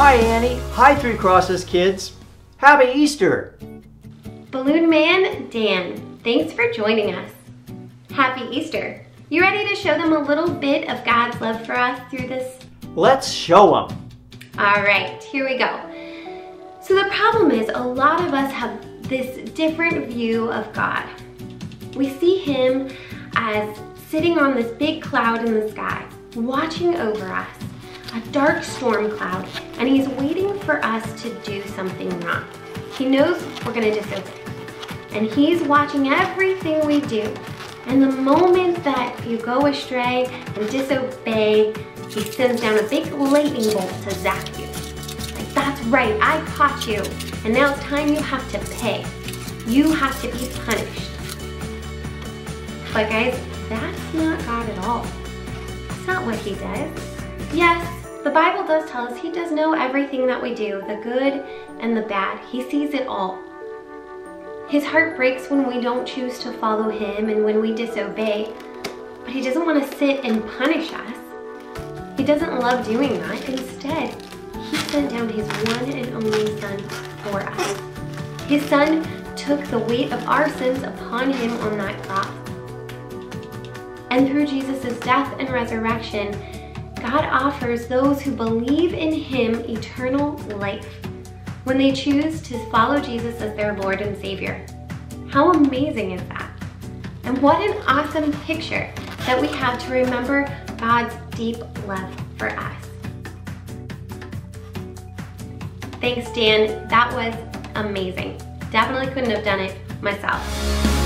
Hi, Annie. Hi, Three Crosses kids. Happy Easter. Balloon Man Dan, thanks for joining us. Happy Easter. You ready to show them a little bit of God's love for us through this? Let's show them. All right, here we go. So the problem is a lot of us have this different view of God. We see him as sitting on this big cloud in the sky, watching over us, a dark storm cloud, and he's waiting for us to do something wrong. He knows we're gonna disobey, and he's watching everything we do. And the moment that you go astray and disobey, he sends down a big lightning bolt to zap you. Like, that's right, I caught you, and now it's time you have to pay. You have to be punished. But guys, that's not God at all. That's not what he does. Yes, the Bible does tell us he does know everything that we do, the good and the bad. He sees it all. His heart breaks when we don't choose to follow him and when we disobey, but he doesn't want to sit and punish us. He doesn't love doing that. Instead, he sent down his one and only son for us. His son took the weight of our sins upon him on that cross. And through Jesus' death and resurrection, God offers those who believe in him eternal life when they choose to follow Jesus as their Lord and Savior. How amazing is that? And what an awesome picture that we have to remember God's deep love for us. Thanks, Dan. That was amazing. Definitely couldn't have done it myself.